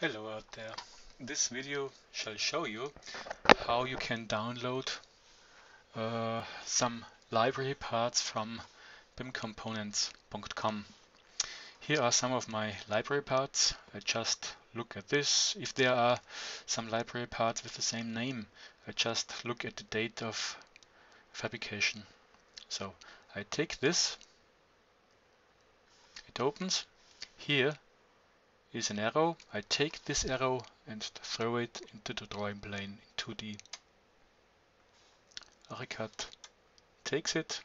Hello out there. This video shall show you how you can download uh, some library parts from bimcomponents.com. Here are some of my library parts. I just look at this. If there are some library parts with the same name, I just look at the date of fabrication. So I take this, it opens. Here is an arrow. I take this arrow and throw it into the drawing plane in 2D. Archicad takes it.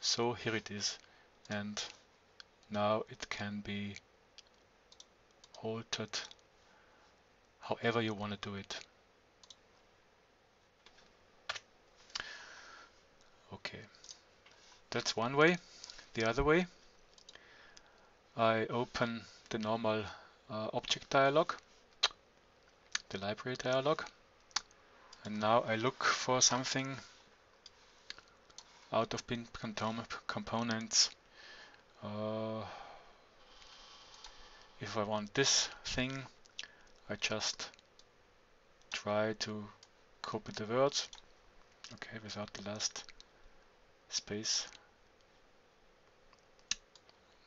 So here it is. And now it can be altered however you want to do it. Okay, that's one way. The other way I open the normal uh, object dialog, the library dialog, and now I look for something out of BIM components. Uh, if I want this thing, I just try to copy the words, okay, without the last space.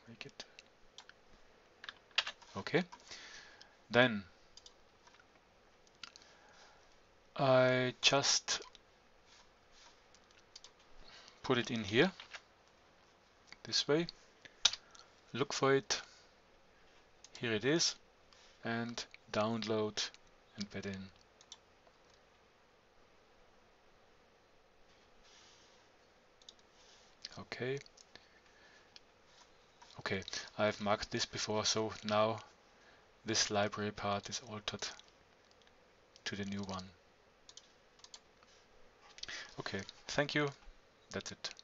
Make it Okay. Then I just put it in here this way. Look for it. Here it is. And download and bed in. Okay Okay, I've marked this before, so now this library part is altered to the new one. Okay, thank you. That's it.